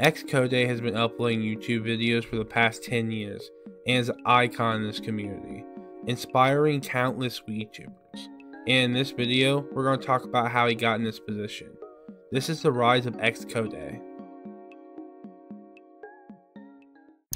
XCodeh has been uploading YouTube videos for the past 10 years and is an icon in this community, inspiring countless YouTubers. And in this video, we're going to talk about how he got in this position. This is the rise of XCodeh.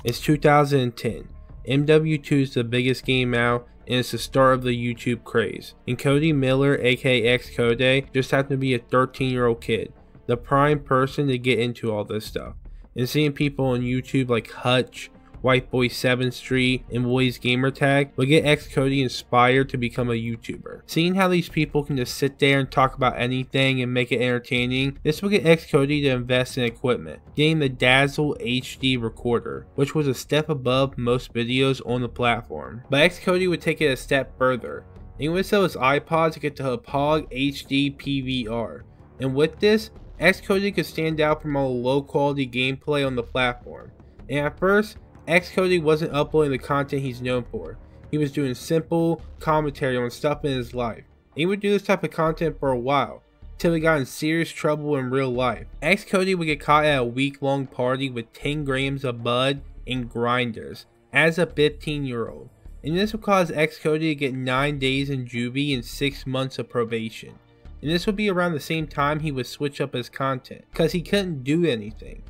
It's 2010. MW2 is the biggest game out and it's the start of the YouTube craze. And Cody Miller, aka XCodeh, just happened to be a 13 year old kid, the prime person to get into all this stuff. And seeing people on YouTube like Hutch, White Boy 7 Street, and Boys Gamertag will get XCodeh inspired to become a YouTuber. Seeing how these people can just sit there and talk about anything and make it entertaining, this will get XCodeh to invest in equipment, getting the Dazzle HD recorder, which was a step above most videos on the platform. But XCodeh would take it a step further. He would sell his iPod to get the Hauppauge HD PVR. And with this, XCodeh could stand out from all the low quality gameplay on the platform. And at first, XCodeh wasn't uploading the content he's known for. He was doing simple commentary on stuff in his life. And he would do this type of content for a while, till he got in serious trouble in real life. XCodeh would get caught at a week long party with 10 grams of bud and grinders as a 15 year old. And this would cause XCodeh to get 9 days in juvie and 6 months of probation. And this would be around the same time he would switch up his content, because he couldn't do anything.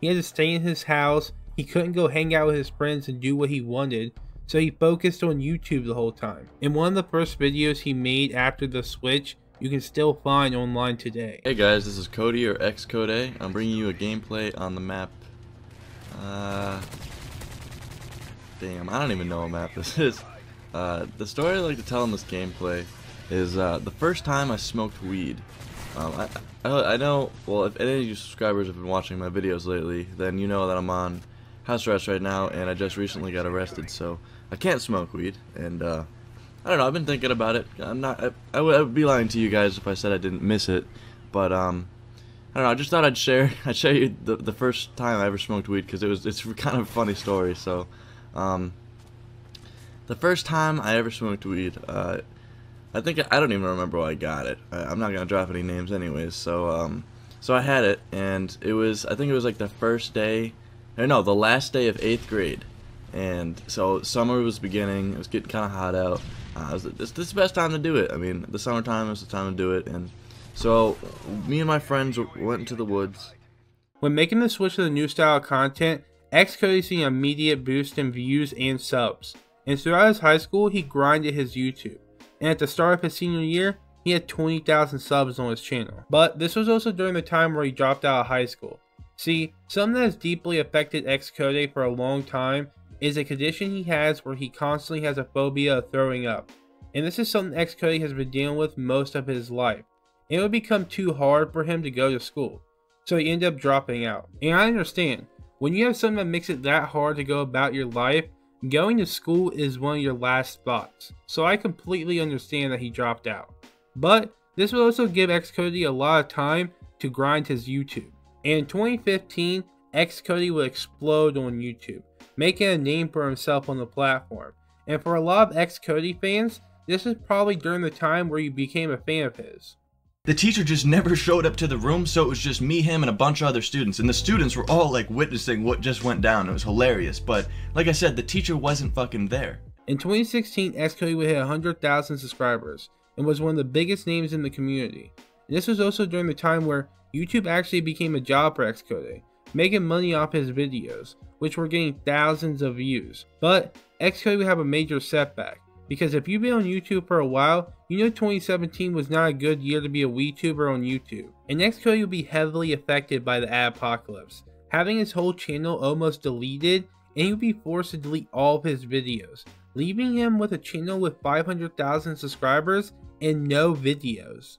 He had to stay in his house he couldn't go hang out with his friends and do what he wanted, so he focused on YouTube the whole time. In one of the first videos he made after the switch, you can still find online today. Hey guys, this is Cody or XCodeh. I'm bringing you a gameplay on the map. Uh, damn, I don't even know what map this is. Uh, the story I like to tell in this gameplay is uh, the first time I smoked weed. Um, I, I, I know, well, if any of you subscribers have been watching my videos lately, then you know that I'm on house arrest right now, and I just recently got arrested, so I can't smoke weed. And uh, I don't know. I've been thinking about it. I'm not. I, would, would be lying to you guys if I said I didn't miss it, but um, I don't know. I just thought I'd share. I'd share you the the first time I ever smoked weed because it was it's kind of a funny story. So, um, the first time I ever smoked weed, uh, I think I don't even remember why I got it. I, am not gonna drop any names anyways. So um, so I had it, and it was I think it was like the first day or no, the last day of eighth grade. And so summer was beginning. It was getting kind of hot out. Uh, was, this, this is the best time to do it. I mean, the summertime is the time to do it. And so me and my friends went into the woods. When making the switch to the new style of content, XCodeh seen an immediate boost in views and subs. And throughout his high school, he grinded his YouTube. And at the start of his senior year, he had 20,000 subs on his channel. But this was also during the time where he dropped out of high school. See, something that has deeply affected XCodeh for a long time is a condition he has where he constantly has a phobia of throwing up. And this is something XCodeh has been dealing with most of his life. It would become too hard for him to go to school, so he ended up dropping out. And I understand, when you have something that makes it that hard to go about your life, going to school is one of your last thoughts. So I completely understand that he dropped out. But this will also give XCodeh a lot of time to grind his YouTube. And in 2015, XCodeh will explode on YouTube, making a name for himself on the platform. And for a lot of XCodeh fans, this is probably during the time where you became a fan of his. The teacher just never showed up to the room, so it was just me, him, and a bunch of other students. And the students were all like witnessing what just went down. It was hilarious. But like I said, the teacher wasn't fucking there. In 2016, XCodeh would hit 100,000 subscribers and was one of the biggest names in the community. This was also during the time where YouTube actually became a job for XCodeh, making money off his videos, which were getting thousands of views. But Xcode would have a major setback, because if you've been on YouTube for a while, you know 2017 was not a good year to be a WeedTuber on YouTube. And XCodeh will be heavily affected by the ad apocalypse, having his whole channel almost deleted, and he'll be forced to delete all of his videos, leaving him with a channel with 500,000 subscribers and no videos.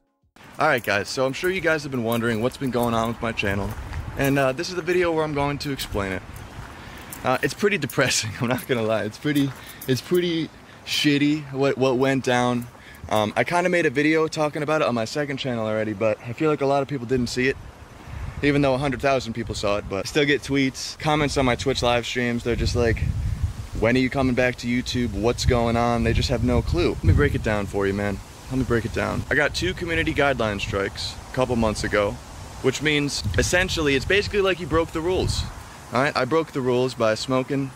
Alright guys, so I'm sure you guys have been wondering what's been going on with my channel. And uh, this is the video where I'm going to explain it. Uh, it's pretty depressing, I'm not gonna lie. It's pretty, it's pretty shitty what, what went down. Um, I kind of made a video talking about it on my second channel already, but I feel like a lot of people didn't see it. Even though 100,000 people saw it, but I still get tweets, comments on my Twitch live streams. They're just like, when are you coming back to YouTube? What's going on? They just have no clue. Let me break it down for you, man. Let me break it down. I got two community guideline strikes a couple months ago. which means essentially it's basically like you broke the rules. All right, I broke the rules by smoking,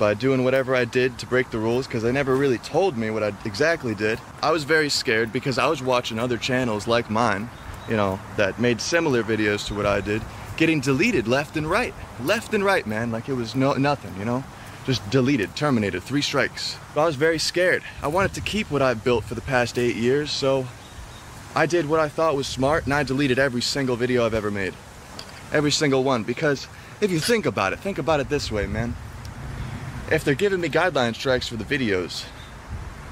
by doing whatever I did to break the rules because they never really told me what I exactly did. I was very scared because I was watching other channels like mine, you know, that made similar videos to what I did, getting deleted left and right. Left and right, man, like it was no nothing, you know? Just deleted, terminated, three strikes. But I was very scared. I wanted to keep what I've built for the past eight years, so I did what I thought was smart and I deleted every single video I've ever made. Every single one, because if you think about it, think about it this way, man. If they're giving me guideline strikes for the videos,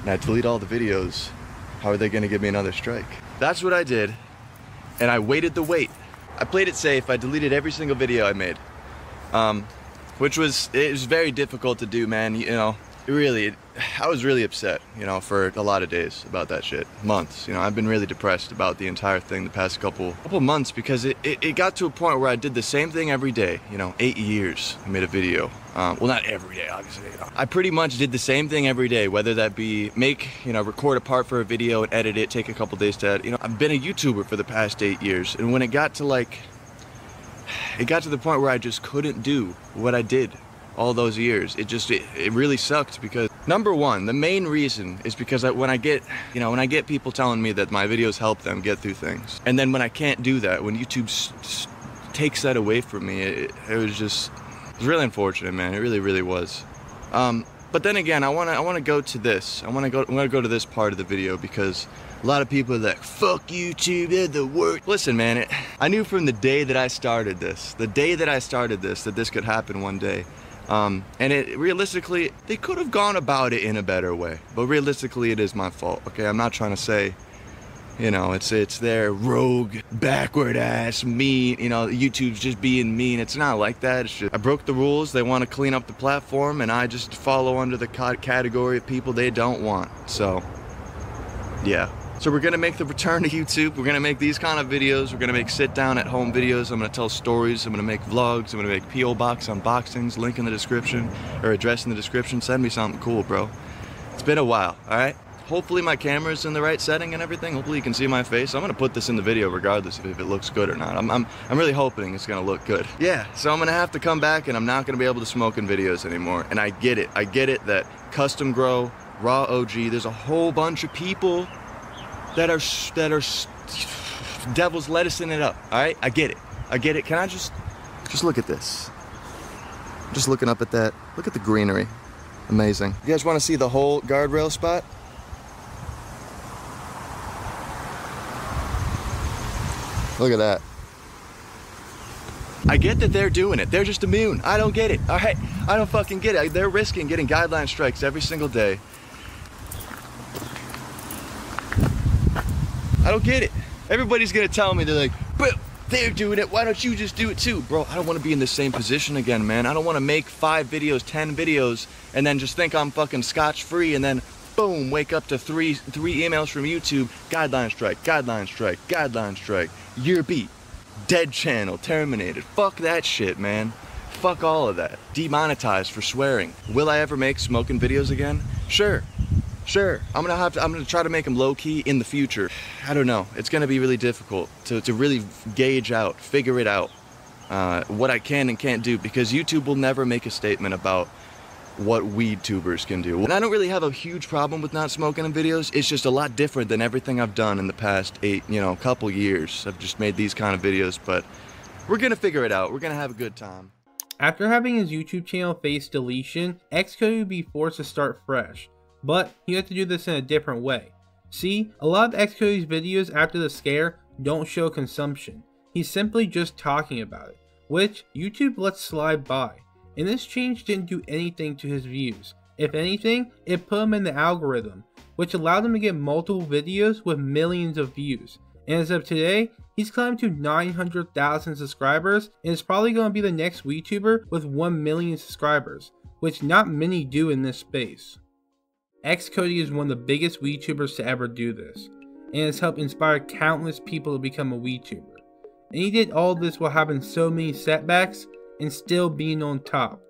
and I delete all the videos, how are they gonna give me another strike? That's what I did, and I waited the wait. I played it safe, I deleted every single video I made. Um, which was, it was very difficult to do, man, you know, really, I was really upset, you know, for a lot of days about that shit. Months, you know, I've been really depressed about the entire thing the past couple couple months because it, it, it got to a point where I did the same thing every day, you know, eight years I made a video. Um, well, not every day, obviously. You know. I pretty much did the same thing every day, whether that be make, you know, record a part for a video and edit it, take a couple days to edit. You know, I've been a YouTuber for the past eight years, and when it got to like, it got to the point where I just couldn't do what I did all those years. It just, it, it really sucked because number one, the main reason is because I, when I get, you know, when I get people telling me that my videos help them get through things, and then when I can't do that, when YouTube takes that away from me, it, it was just, it was really unfortunate, man. It really, really was. Um, but then again, I wanna, I wanna go to this. I wanna go, I wanna go to this part of the video because a lot of people are like, fuck YouTube, they're the worst. Listen, man, it, I knew from the day that I started this, the day that I started this, that this could happen one day. Um, and it realistically, they could have gone about it in a better way. But realistically, it is my fault. Okay, I'm not trying to say, you know, it's it's their rogue, backward ass, mean. You know, YouTube's just being mean. It's not like that. It's just I broke the rules. They want to clean up the platform, and I just follow under the category of people they don't want. So, yeah. So we're gonna make the return to YouTube. We're gonna make these kind of videos. We're gonna make sit down at home videos. I'm gonna tell stories. I'm gonna make vlogs. I'm gonna make P.O. box unboxings. Link in the description or address in the description. Send me something cool, bro. It's been a while, all right? Hopefully my camera's in the right setting and everything. Hopefully you can see my face. I'm gonna put this in the video regardless of if it looks good or not. I'm, I'm, I'm really hoping it's gonna look good. Yeah, so I'm gonna have to come back and I'm not gonna be able to smoke in videos anymore. And I get it. I get it that custom grow, raw OG, there's a whole bunch of people that are that are devil's lettucing it up. All right, I get it. I get it. Can I just just look at this? Just looking up at that. Look at the greenery. Amazing. You guys want to see the whole guardrail spot? Look at that. I get that they're doing it. They're just immune. I don't get it. All right, I don't fucking get it. They're risking getting guideline strikes every single day I don't get it. Everybody's gonna tell me, they're like, bro, they're doing it, why don't you just do it too? Bro, I don't wanna be in the same position again, man. I don't wanna make five videos, 10 videos, and then just think I'm fucking scotch free and then boom, wake up to three three emails from YouTube, guideline strike, guideline strike, guideline strike, year beat, dead channel, terminated. Fuck that shit, man. Fuck all of that. Demonetized for swearing. Will I ever make smoking videos again? Sure. Sure, I'm gonna have to, I'm gonna try to make them low key in the future. I don't know, it's gonna be really difficult to, to really gauge out, figure it out, uh, what I can and can't do because YouTube will never make a statement about what weed tubers can do. And I don't really have a huge problem with not smoking in videos. It's just a lot different than everything I've done in the past eight, you know, couple years. I've just made these kind of videos, but we're gonna figure it out. We're gonna have a good time. After having his YouTube channel face deletion, XCodeh would be forced to start fresh. But you have to do this in a different way. See, a lot of XCodeh's videos after the scare don't show consumption. He's simply just talking about it, which YouTube lets slide by. And this change didn't do anything to his views. If anything, it put him in the algorithm, which allowed him to get multiple videos with millions of views. And as of today, he's climbed to 900,000 subscribers and is probably going to be the next WeedTuber with 1 million subscribers, which not many do in this space. XCodeh is one of the biggest WeedTubers to ever do this, and has helped inspire countless people to become a WeedTuber. And he did all this while having so many setbacks and still being on top.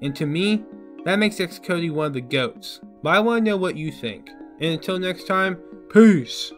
And to me, that makes XCodeh one of the GOATs. But I want to know what you think. And until next time, peace!